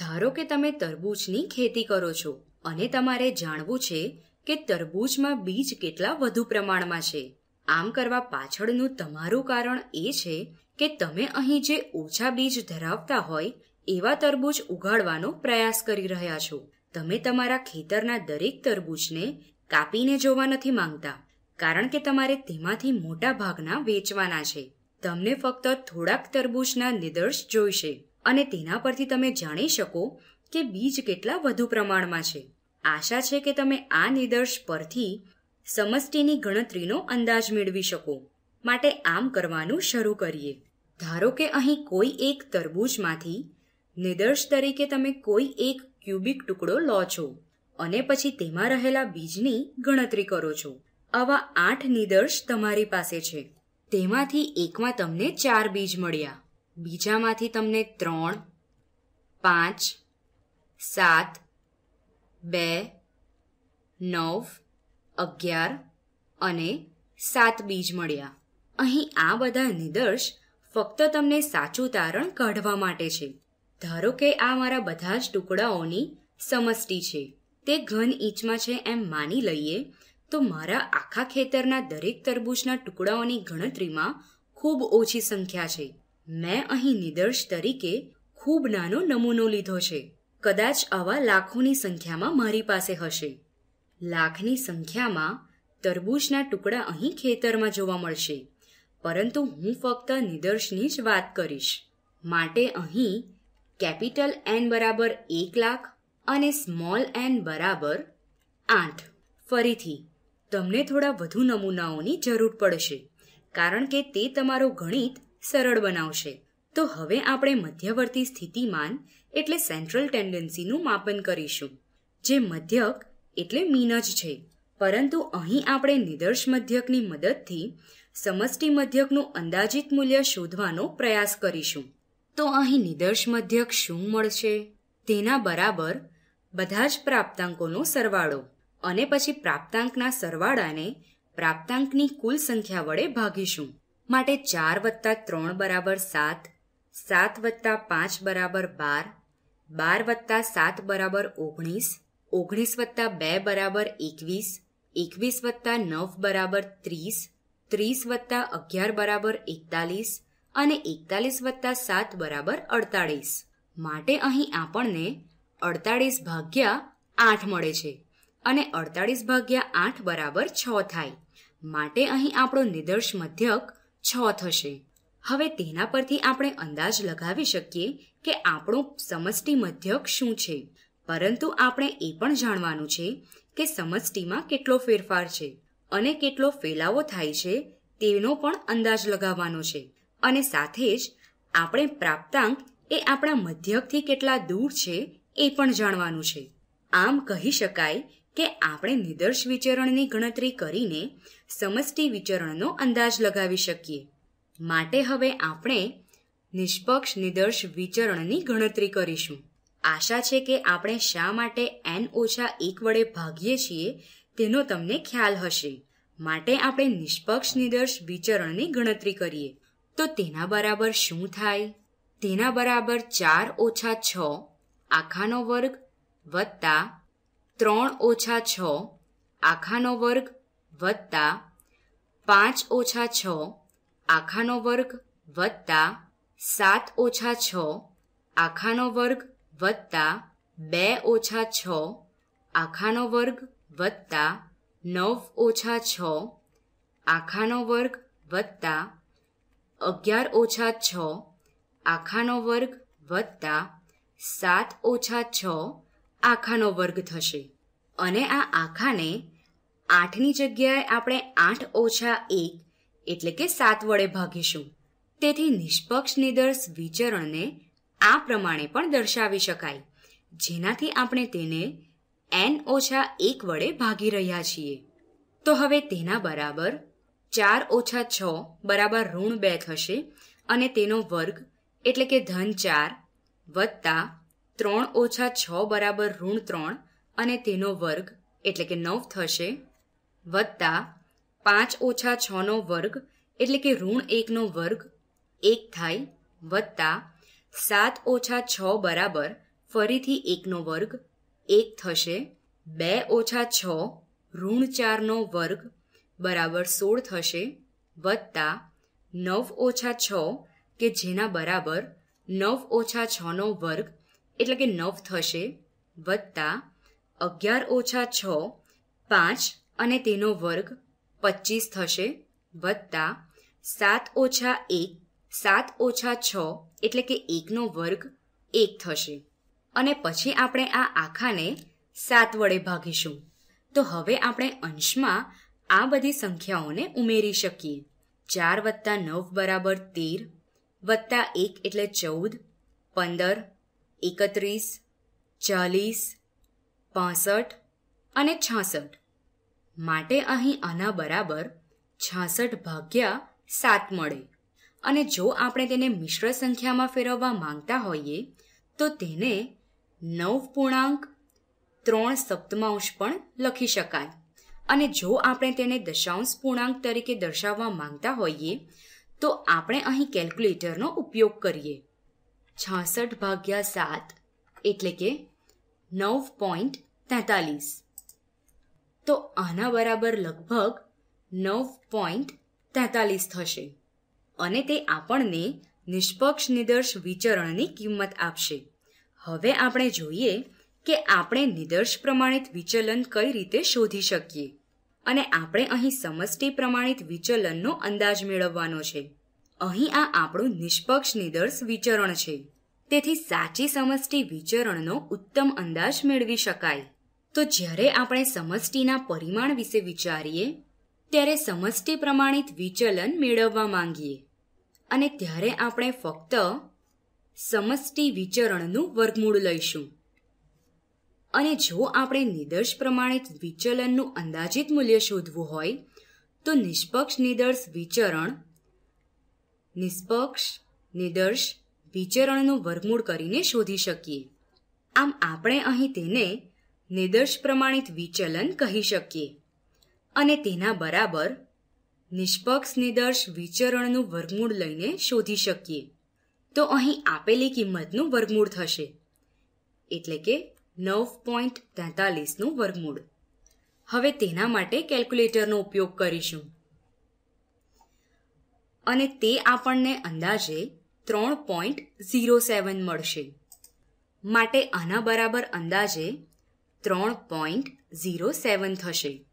ધારો કે તમે તરબૂચની ખેતી કરો છો અને તમારે જાણવું છે કે તરબૂચમાં બીજ કેટલા વધુ પ્રમાણમાં છે. આમ કરવા પાછળનું તમારું કારણ એ છે કે તમે અહીં જે ઓછા બીજ ધરાવતા હોય એવા તરબૂચ ઉગાડવાનો પ્રયાસ કરી રહ્યા છો. તમે તમારા ખેતરના દરેક તરબૂચને કાપીને જોવા નથી માંગતા, કારણ કે તમારે તેમાંથી મોટા ભાગના વેચવાના છે. તમને ફક્ત થોડાક તરબૂચના નિદર્શ જોઈશે. અને તેના પરથી તમે જાણી શકો કે બીજ કેટલા વધુ પ્રમાણમાં છે. આશા છે કે તમે આ નિદર્શ પરથી સમષ્ટિની ગણતરીનો અંદાજ મેળવી શકો. માટે આમ કરવાનું શરૂ કરીએ. ધારો કે અહીં કોઈ એક તરબૂચમાંથી નિદર્શ તરીકે તમે કોઈ એક ક્યુબિક ટુકડો લો છો અને પછી તેમાં રહેલા બીજની ગણતરી કરો છો. આવા આઠ નિદર્શ તમારી પાસે છે. તેમાંથી એકમાં તમને ચાર બીજ મળ્યા. બીજામાંથી તમને ત્રણ, પાંચ, સાત, બે, નવ, અગિયાર અને સાત બીજ મળ્યા. અહીં આ બધા નિદર્શ ફક્ત તમને સાચું તારણ કાઢવા માટે છે. ધારો કે આ મારા બધા જ ટુકડાઓની સમષ્ટિ છે. તે ઘન ઇંચમાં છે એમ માની લઈએ, તો મારા આખા ખેતરના દરેક તરબૂચના ટુકડાઓની ગણતરીમાં ખૂબ ઓછી સંખ્યા છે. મેં અહીં નિદર્શ તરીકે ખૂબ નાનો નમૂનો લીધો છે. કદાચ આવા લાખોની સંખ્યામાં મારી પાસે હશે. લાખની સંખ્યામાં તરબૂચના ટુકડા અહીં ખેતરમાં જોવા મળશે. પરંતુ હું ફક્ત નિદર્શની જ વાત કરીશ. માટે અહીં કેપિટલ એન બરાબર એક લાખ અને સ્મોલ એન બરાબર આઠ. ફરીથી, તમને થોડા વધુ નમૂનાઓની જરૂર પડશે, કારણ કે તે તમારો ગણિત સરળ બનાવશે. તો હવે આપણે મધ્યવર્તી સ્થિતિમાન, એટલે સેન્ટ્રલ ટેન્ડન્સીનું માપન કરીશું. જે મધ્યક, એટલે મીન જ છે. પરંતુ અહીં આપણે નિદર્શ મધ્યકની મદદથી સમષ્ટિ મધ્યકનું અંદાજિત મૂલ્ય શોધવાનો પ્રયાસ કરીશું. તો અહીં નિદર્શ મધ્યક શું મળશે? તેના બરાબર બધા જ પ્રાપ્તાંકોનો સરવાળો અને પછી પ્રાપ્તાંકના સરવાળાને પ્રાપ્તાંકની કુલ સંખ્યા વડે ભાગીશું. માટે ચાર વત્તા ત્રણ બરાબર સાત સાત વત્તા પાંચ બરાબર બાર બાર વત્તા સાત બરાબર ઓગણીસ ઓગણીસ વત્તા બે બરાબર એકવીસ એકવીસ વત્તા નવ બરાબર ત્રીસ ત્રીસ વત્તા અગિયાર બરાબર એકતાલીસ અને એકતાલીસ વત્તા સાત બરાબર અડતાળીસ. માટે અહીં આપણને અડતાળીસ ભાગ્યા આઠ મળે છે અને અડતાળીસ ભાગ્યા આઠ બરાબર છ થાય. માટે અહીં આપણો નિદર્શ મધ્યક છ થશે. હવે તેના પરથી આપણે અંદાજ લગાવી શકીએ કે આપણું સમષ્ટિ મધ્યક શું છે. પરંતુ આપણે એ પણ જાણવાનું છે કે સમષ્ટિમાં કેટલો ફેરફાર છે અને કેટલો ફેલાવો થાય છે તેનો પણ અંદાજ લગાવવાનો છે. અને સાથે જ આપણે પ્રાપ્તાંક એ આપણા મધ્યકથી કેટલા દૂર છે એ પણ જાણવાનું છે. આમ કહી શકાય કે આપણે નિદર્શ વિચરણની ગણતરી કરીને સમષ્ટિ વિચરણનો અંદાજ લગાવી શકીએ. માટે હવે આપણે નિષ્પક્ષ નિદર્શ વિચરણની ગણતરી કરીશું. આશા છે કે આપણે શા માટે એન ઓછા એક વડે ભાગીએ છીએ તેનો તમને ખ્યાલ હશે. માટે આપણે નિષ્પક્ષ નિદર્શ વિચરણની ગણતરી કરીએ. તો તેના બરાબર શું થાય? તેના બરાબર ચાર ઓછા છ, આખાનો વર્ગ વત્તા ત્રણ ઓછા છ, આખાનો વર્ગ વત્તા પાંચ ઓછા છ, આખાનો વર્ગ વત્તા સાત ઓછા છ, આખાનો વર્ગ વત્તા બે ઓછા છ, આખાનો વર્ગ વત્તા નવ ઓછા છ, આખાનો વર્ગ વત્તા અગિયાર ઓછા છ, આખાનો વર્ગ વત્તા સાત ઓછા છ આખાનો વર્ગ થશે. અને આ આખાને આઠની જગ્યાએ આપણે આઠ ઓછા એક એટલે કે સાત વડે ભાગીશું. તેથી નિષ્પક્ષ નિદર્શ વિચરણને આ પ્રમાણે પણ દર્શાવી શકાય. જેનાથી આપણે તેને એન ઓછા એક વડે ભાગી રહ્યા છીએ. તો હવે તેના બરાબર ચાર ઓછા છ બરાબર ઋણ બે થશે અને તેનો વર્ગ એટલે કે ધન ચાર વત્તા ત્રણ ઓછા છ બરાબર ઋણ ત્રણ અને તેનો વર્ગ એટલે કે નવ થશે, વત્તા પાંચ ઓછા છનો વર્ગ એટલે કે ઋણ એકનો વર્ગ એક થાય, વત્તા સાત ઓછા છ બરાબર ફરીથી એકનો વર્ગ એક થશે, બે ઓછા છ ઋણ ચારનો વર્ગ બરાબર સોળ થશે, વત્તા નવ ઓછા છ કે જેના બરાબર નવ ઓછા છનો વર્ગ એટલે કે નવ થશે વત્તા અગિયાર ઓછા છ, પાંચ અને તેનો વર્ગ પચીસ થશે વત્તા સાત ઓછા એક, સાત ઓછા છ, એટલે કે એકનો વર્ગ એક થશે. અને પછી આપણે આ આખાને સાત વડે ભાગીશું. તો હવે આપણે અંશમાં આ બધી સંખ્યાઓને ઉમેરી શકીએ. ચાર વત્તા નવ બરાબર તેર, વત્તા એક એટલે ચૌદ, પંદર એકત્રીસ, ચાલીસ, પાસઠ અને છાસઠ. માટે અહીં આના બરાબર છાસઠ ભાગ્યા સાત મળે. અને જો આપણે તેને મિશ્ર સંખ્યામાં ફેરવવા માંગતા હોઈએ, તો તેને નવ પૂર્ણાંક ત્રણ સપ્તમાંશ પણ લખી શકાય. અને જો આપણે તેને દશાંશ પૂર્ણાંક તરીકે દર્શાવવા માંગતા હોઈએ, તો આપણે અહીં કેલ્ક્યુલેટરનો ઉપયોગ કરીએ. છાસઠ ભાગ્યા સાત, એટલે કે નવ પોઈન્ટ તેતાલીસ. તો આના બરાબર લગભગ નવ પોઈન્ટ તેતાલીસ થશે અને તે આપણને નિષ્પક્ષ નિદર્શ વિચરણની કિંમત આપશે. હવે આપણે જોઈએ કે આપણે નિદર્શ પ્રમાણિત વિચલન કઈ રીતે શોધી શકીએ. અને આપણે અહીં સમષ્ટિ પ્રમાણિત વિચલનનો અંદાજ મેળવવાનો છે. અહીં આ આપણું નિષ્પક્ષ નિદર્શ વિચરણ છે. તેથી સાચી સમષ્ટિ વિચરણનો ઉત્તમ અંદાજ મેળવી શકાય. તો જ્યારે આપણે સમષ્ટિના પરિમાણ વિશે વિચારીએ, ત્યારે સમષ્ટિ પ્રમાણિત વિચલન મેળવવા માંગીએ. અને ત્યારે આપણે ફક્ત સમષ્ટિ વિચરણનું વર્ગમૂળ લઈશું. અને જો આપણે નિદર્શ પ્રમાણિત વિચલનનું અંદાજિત મૂલ્ય શોધવું હોય, તો નિષ્પક્ષ નિદર્શ વિચરણ નિષ્પક્ષ, નિદર્શ, વિચરણનું વર્ગમૂળ કરીને શોધી શકીએ. આમ આપણે અહીં તેને નિદર્શ પ્રમાણિત વિચલન કહી શકીએ. અને તેના બરાબર નિષ્પક્ષ, નિદર્શ, વિચરણનું વર્ગમૂળ લઈને શોધી શકીએ. તો અહીં આપેલી કિંમતનું વર્ગમૂળ થશે. એટલે કે નવ પોઈન્ટ તેતાલીસનું વર્ગમૂળ. હવે તેના માટે કેલ્ક્યુલેટરનો ઉપયોગ કરીશું. અને તે આપણને અંદાજે ત્રણ પોઈન્ટ ઝીરો સેવન મળશે. માટે આના બરાબર અંદાજે ત્રણ પોઈન્ટ ઝીરો સેવન થશે.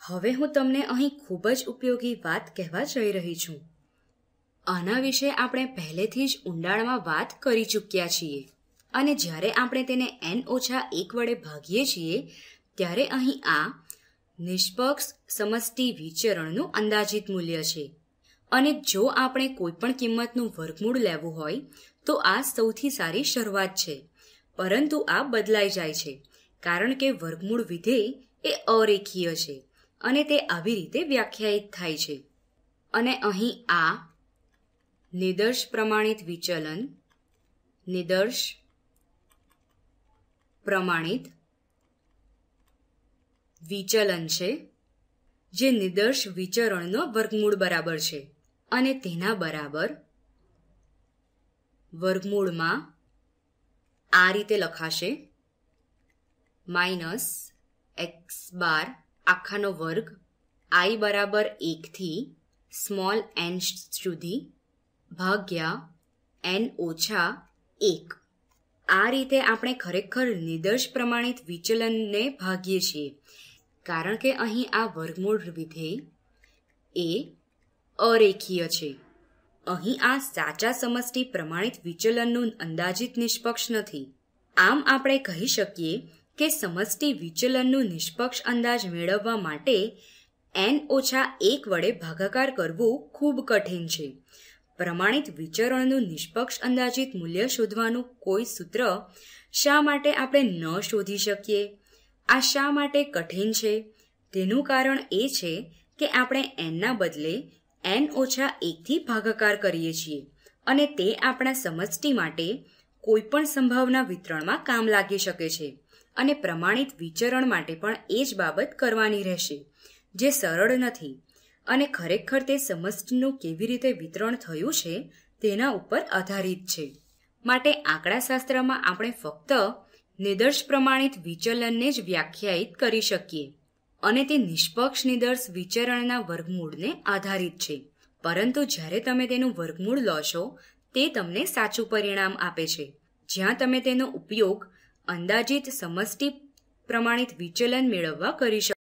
હવે હું તમને અહીં ખૂબ જ ઉપયોગી વાત કહેવા જઈ રહી છું. આના વિશે આપણે પહેલેથી જ ઊંડાણમાં વાત કરી ચૂક્યા છીએ. અને જ્યારે આપણે તેને એન ઓછા એક વડે ભાગીએ છીએ, ત્યારે અહીં આ નિષ્પક્ષ સમષ્ટિ વિચરણનું અંદાજિત મૂલ્ય છે. અને જો આપણે કોઈપણ કિંમતનું વર્ગમૂળ લેવું હોય, તો આ સૌથી સારી શરૂઆત છે. પરંતુ આ બદલાઈ જાય છે, કારણ કે વર્ગમૂળ વિધેય એ અરેખીય છે અને તે આવી રીતે વ્યાખ્યાયિત થાય છે. અને અહીં આ નિદર્શ પ્રમાણિત વિચલન, નિદર્શ પ્રમાણિત વિચલન છે, જે નિદર્શ વિચરણનો વર્ગમૂળ બરાબર છે. અને તેના બરાબર વર્ગમૂળમાં આ રીતે લખાશે. માઇનસ એક્સ બાર આખાનો વર્ગ આઈ બરાબર એકથી સ્મોલ એન સુધી ભાગ્યા એન ઓછા એક. આ રીતે આપણે ખરેખર નિદર્શ પ્રમાણિત વિચલનને ભાગીએ છીએ. કારણ કે અહીં આ વર્ગમૂળ વિધેય એ અરેખીય છે. અહીં આ સાચા સમષ્ટિ પ્રમાણિત વિચલનનું અંદાજિત નિષ્પક્ષ નથી. આમ આપણે કહી શકીએ કે સમષ્ટિ વિચલનનું નિષ્પક્ષ અંદાજ મેળવવા માટે એન ઓછા એક વડે ભાગાકાર કરવું ખૂબ કઠિન છે. પ્રમાણિત વિચરણનું નિષ્પક્ષ અંદાજિત મૂલ્ય શોધવાનું કોઈ સૂત્ર શા માટે આપણે ન શોધી શકીએ? આ શા માટે કઠિન છે? તેનું કારણ એ છે કે આપણે એનના બદલે એન ઓછા એકથી ભાગાકાર કરીએ છીએ અને તે આપણા સમષ્ટિ માટે કોઈપણ સંભાવના વિતરણમાં કામ લાગી શકે છે અને પ્રમાણિત વિચરણ માટે પણ એ જ બાબત કરવાની રહેશે, જે સરળ નથી અને ખરેખર તે સમષ્ટિનું કેવી રીતે વિતરણ થયું છે તેના ઉપર આધારિત છે. માટે આંકડાશાસ્ત્રમાં આપણે ફક્ત નિદર્શ પ્રમાણિત વિચલનને જ વ્યાખ્યાયિત કરી શકીએ. અને તે નિષ્પક્ષ નિદર્શ વિચરણના વર્ગમૂળને આધારિત છે. પરંતુ જ્યારે તમે તેનું વર્ગમૂળ લો છો તે તમને સાચું પરિણામ આપે છે. જ્યાં તમે તેનો ઉપયોગ અંદાજિત સમષ્ટિ પ્રમાણિત વિચલન મેળવવા કરી શકો